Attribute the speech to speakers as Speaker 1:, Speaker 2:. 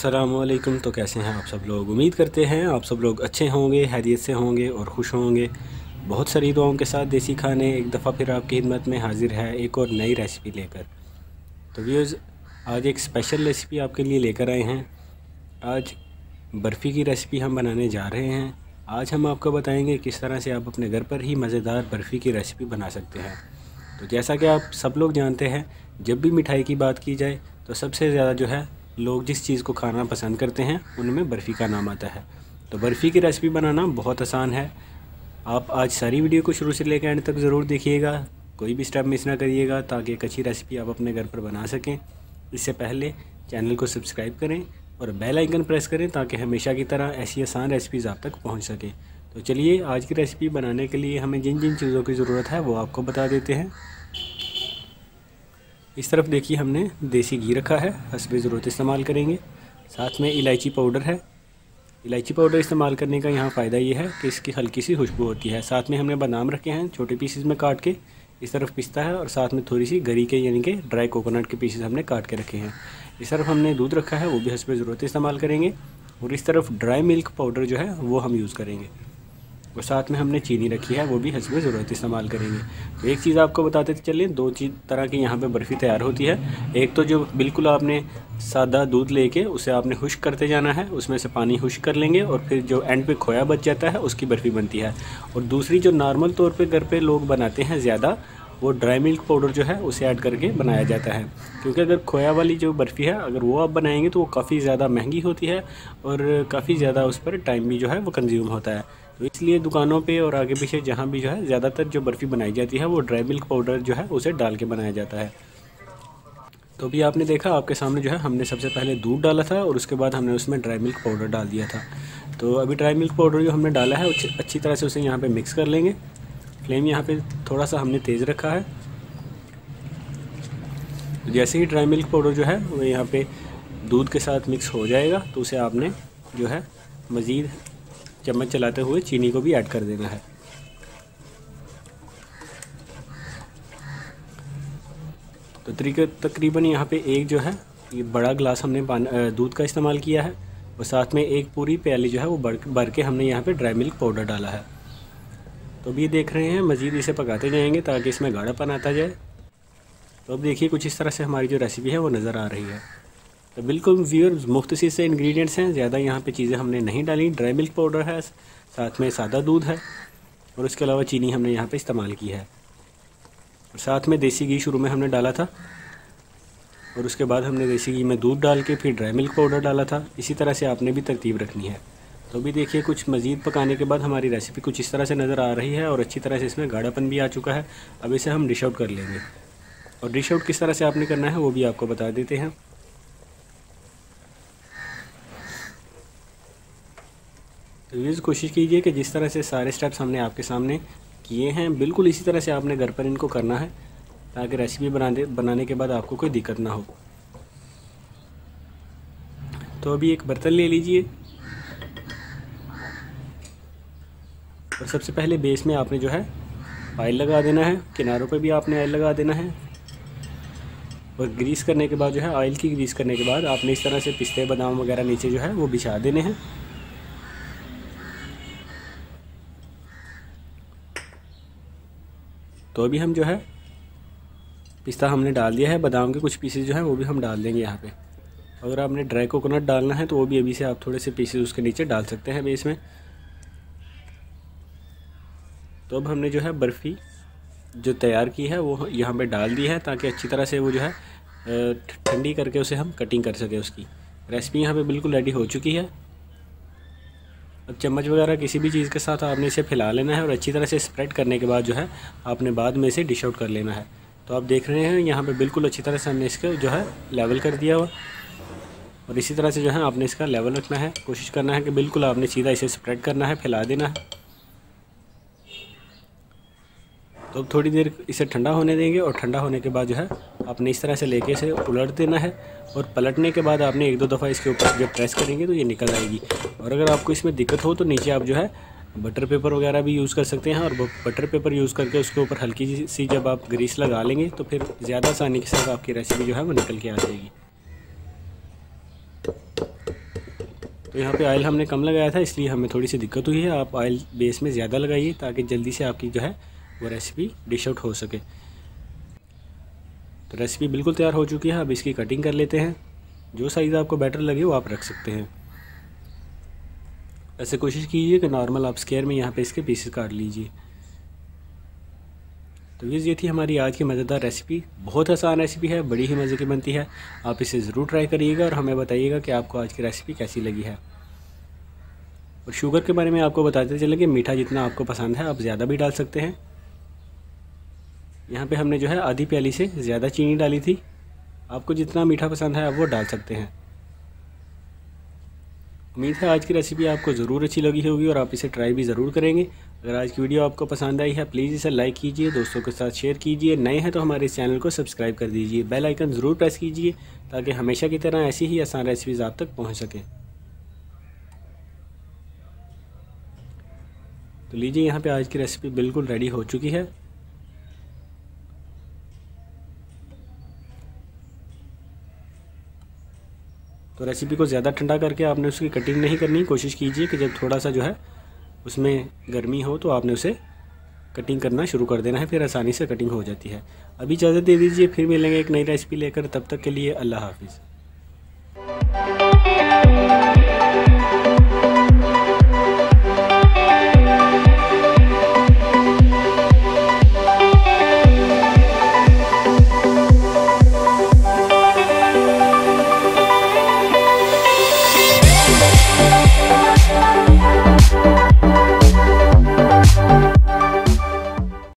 Speaker 1: असलकुम तो कैसे हैं आप सब लोग? उम्मीद करते हैं आप सब लोग अच्छे होंगे, हैरियत से होंगे और खुश होंगे। बहुत सारी दुआओं के साथ देसी खाने, एक दफ़ा फिर आपकी खिदमत में हाजिर है एक और नई रेसिपी लेकर। तो व्यूज़ आज एक स्पेशल रेसिपी आपके लिए लेकर आए हैं। आज बर्फ़ी की रेसिपी हम बनाने जा रहे हैं। आज हम आपको बताएँगे किस तरह से आप अपने घर पर ही मज़ेदार बर्फ़ी की रेसिपी बना सकते हैं। तो जैसा कि आप सब लोग जानते हैं, जब भी मिठाई की बात की जाए तो सबसे ज़्यादा जो है लोग जिस चीज़ को खाना पसंद करते हैं, उनमें बर्फ़ी का नाम आता है। तो बर्फ़ी की रेसिपी बनाना बहुत आसान है। आप आज सारी वीडियो को शुरू से लेकर एंड तक ज़रूर देखिएगा। कोई भी स्टेप मिस ना करिएगा, ताकि एक अच्छी रेसिपी आप अपने घर पर बना सकें। इससे पहले चैनल को सब्सक्राइब करें और बेल आइकन प्रेस करें, ताकि हमेशा की तरह ऐसी आसान रेसिपीज़ आप तक पहुँच सकें। तो चलिए, आज की रेसिपी बनाने के लिए हमें जिन जिन चीज़ों की ज़रूरत है, वो आपको बता देते हैं। इस तरफ़ देखिए हमने देसी घी रखा है, हसब ज़रूरत इस्तेमाल करेंगे। साथ में इलायची पाउडर है। इलायची पाउडर इस्तेमाल करने का यहाँ फ़ायदा ये है कि इसकी हल्की सी खुशबू होती है। साथ में हमने बादाम रखे हैं, छोटे पीसेस में काट के इस तरफ़ पिस्ता है और साथ में थोड़ी सी गरी के, यानी कि ड्राई कोकोनट के पीसेस हमने काट के रखे हैं। इस तरफ़ हमने दूध रखा है, वो भी हसब ज़रूरत इस्तेमाल करेंगे और इस तरफ़ ड्राई मिल्क पाउडर जो है, वो हम यूज़ करेंगे। और साथ में हमने चीनी रखी है, वो भी हसब ज़रूरत इस्तेमाल करेंगे। तो एक चीज़ आपको बताते चलिए दो चीज़, तरह की यहाँ पे बर्फ़ी तैयार होती है। एक तो जो बिल्कुल आपने सादा दूध लेके उसे आपने खुश्क करते जाना है, उसमें से पानी खुश्क कर लेंगे और फिर जो एंड पे खोया बच जाता है, उसकी बर्फ़ी बनती है। और दूसरी जो नॉर्मल तौर पर घर पर लोग बनाते हैं ज़्यादा, वो ड्राई मिल्क पाउडर जो है, उसे ऐड करके बनाया जाता है। क्योंकि अगर खोया वाली जो बर्फ़ी है, अगर वो आप बनाएँगे तो वो काफ़ी ज़्यादा महँगी होती है और काफ़ी ज़्यादा उस पर टाइम भी जो है, वो कंज्यूम होता है। तो इसलिए दुकानों पे और आगे पीछे जहाँ भी जो है, ज़्यादातर जो बर्फ़ी बनाई जाती है, वो ड्राई मिल्क पाउडर जो है, उसे डाल के बनाया जाता है। तो अभी आपने देखा, आपके सामने जो है, हमने सबसे पहले दूध डाला था और उसके बाद हमने उसमें ड्राई मिल्क पाउडर डाल दिया था। तो अभी ड्राई मिल्क पाउडर जो हमने डाला है अच्छी तरह से उसे यहाँ पर मिक्स कर लेंगे। फ्लेम यहाँ पर थोड़ा सा हमने तेज़ रखा है। जैसे ही ड्राई मिल्क पाउडर जो है, वो यहाँ पे दूध के साथ मिक्स हो जाएगा तो उसे आपने जो है, मज़ीद चम्मच चलाते हुए चीनी को भी ऐड कर देना है। तो तरीके तकरीबन यहाँ पे एक जो है, ये बड़ा गिलास हमने दूध का इस्तेमाल किया है और साथ में एक पूरी प्याली जो है वो भर भर के हमने यहाँ पे ड्राई मिल्क पाउडर डाला है। तो अभी देख रहे हैं, मज़ीद इसे पकाते जाएँगे ताकि इसमें गाढ़ापन आता जाए। तो अब देखिए कुछ इस तरह से हमारी जो रेसिपी है वो नज़र आ रही है। तो बिल्कुल व्यूअर मुख्तसर से इंग्रेडिएंट्स हैं। ज़्यादा यहाँ पे चीज़ें हमने नहीं डाली। ड्राई मिल्क पाउडर है, साथ में सादा दूध है, और उसके अलावा चीनी हमने यहाँ पे इस्तेमाल की है। और साथ में देसी घी शुरू में हमने डाला था, और उसके बाद हमने देसी घी में दूध डाल के फिर ड्राई मिल्क पाउडर डाला था। इसी तरह से आपने भी तरतीब रखनी है। तो अभी देखिए, कुछ मज़ीद पकाने के बाद हमारी रेसिपी कुछ इस तरह से नज़र आ रही है, और अच्छी तरह से इसमें गाढ़ापन भी आ चुका है। अब इसे हम डिश आउट कर लेंगे। और डिश आउट किस तरह से आपने करना है, वो भी आपको बता देते हैं। तो ये कोशिश कीजिए कि जिस तरह से सारे स्टेप्स हमने आपके सामने किए हैं, बिल्कुल इसी तरह से आपने घर पर इनको करना है, ताकि रेसिपी बनाने बनाने के बाद आपको कोई दिक्कत ना हो। तो अभी एक बर्तन ले लीजिए। और सबसे पहले बेस में आपने जो है ऑयल लगा देना है, किनारों पर भी आपने ऑयल लगा देना है। और ग्रीस करने के बाद जो है ऑयल की ग्रीस करने के बाद आपने इस तरह से पिस्ते, बादाम वगैरह नीचे जो है वो बिछा देने हैं। तो अभी हम जो है पिस्ता हमने डाल दिया है, बादाम के कुछ पीसेस जो हैं वो भी हम डाल देंगे यहाँ पे। अगर आपने ड्राई कोकोनट डालना है तो वो भी अभी से आप थोड़े से पीसेस उसके नीचे डाल सकते हैं बेस में। तो अब हमने जो है बर्फ़ी जो तैयार की है, वो यहाँ पे डाल दी है ताकि अच्छी तरह से वो जो है ठंडी करके उसे हम कटिंग कर सकें उसकी। रेसिपी यहाँ पे बिल्कुल रेडी हो चुकी है। अब चम्मच वगैरह किसी भी चीज़ के साथ आपने इसे फैला लेना है और अच्छी तरह से स्प्रेड करने के बाद जो है, आपने बाद में इसे डिश आउट कर लेना है। तो आप देख रहे हैं, यहाँ पे बिल्कुल अच्छी तरह से हमने इसको जो है लेवल कर दिया हुआ। और इसी तरह से जो है, आपने इसका लेवल रखना है। कोशिश करना है कि बिल्कुल आपने सीधा इसे स्प्रेड करना है, फैला देना है। तो अब थोड़ी देर इसे ठंडा होने देंगे और ठंडा होने के बाद जो है आपने इस तरह से लेके इसे उलट देना है और पलटने के बाद आपने एक दो दफ़ा इसके ऊपर जब प्रेस करेंगे तो ये निकल आएगी। और अगर आपको इसमें दिक्कत हो तो नीचे आप जो है बटर पेपर वगैरह भी यूज़ कर सकते हैं और बटर पेपर यूज़ करके उसके ऊपर हल्की सी जब आप ग्रीस लगा लेंगे तो फिर ज़्यादा आसानी के साथ आपकी रेसिपी जो है वो निकल के आ जाएगी। तो यहाँ पे ऑयल हमने कम लगाया था, इसलिए हमें थोड़ी सी दिक्कत हुई है। आप ऑयल बेस में ज़्यादा लगाइए ताकि जल्दी से आपकी जो है वो रेसिपी डिश आउट हो सके। तो रेसिपी बिल्कुल तैयार हो चुकी है, अब इसकी कटिंग कर लेते हैं। जो साइज़ आपको बेटर लगे, वो आप रख सकते हैं। ऐसे कोशिश कीजिए कि नॉर्मल आप स्केयर में यहाँ पे इसके पीसेस काट लीजिए। तो ये थी हमारी आज की मज़ेदार रेसिपी बहुत आसान रेसिपी है, बड़ी ही मज़े की बनती है। आप इसे ज़रूर ट्राई करिएगा और हमें बताइएगा कि आपको आज की रेसिपी कैसी लगी है। और शुगर के बारे में आपको बताते चले कि मीठा जितना आपको पसंद है, आप ज़्यादा भी डाल सकते हैं। यहाँ पे हमने जो है आधी प्याली से ज़्यादा चीनी डाली थी। आपको जितना मीठा पसंद है, आप वो डाल सकते हैं। उम्मीद है आज की रेसिपी आपको ज़रूर अच्छी लगी होगी और आप इसे ट्राई भी ज़रूर करेंगे। अगर आज की वीडियो आपको पसंद आई है प्लीज़ इसे लाइक कीजिए, दोस्तों के साथ शेयर कीजिए। नए हैं तो हमारे इस चैनल को सब्सक्राइब कर दीजिए। बेल आइकन ज़रूर प्रेस कीजिए, ताकि हमेशा की तरह ऐसी ही आसान रेसिपीज़ आप तक पहुँच सकें। तो लीजिए, यहाँ पे आज की रेसिपी बिल्कुल रेडी हो चुकी है। तो रेसिपी को ज़्यादा ठंडा करके आपने उसकी कटिंग नहीं करनी। कोशिश कीजिए कि जब थोड़ा सा जो है उसमें गर्मी हो तो आपने उसे कटिंग करना शुरू कर देना है, फिर आसानी से कटिंग हो जाती है। अभी इजाज़त दे दीजिए, फिर मिलेंगे एक नई रेसिपी लेकर। तब तक के लिए अल्लाह हाफिज़।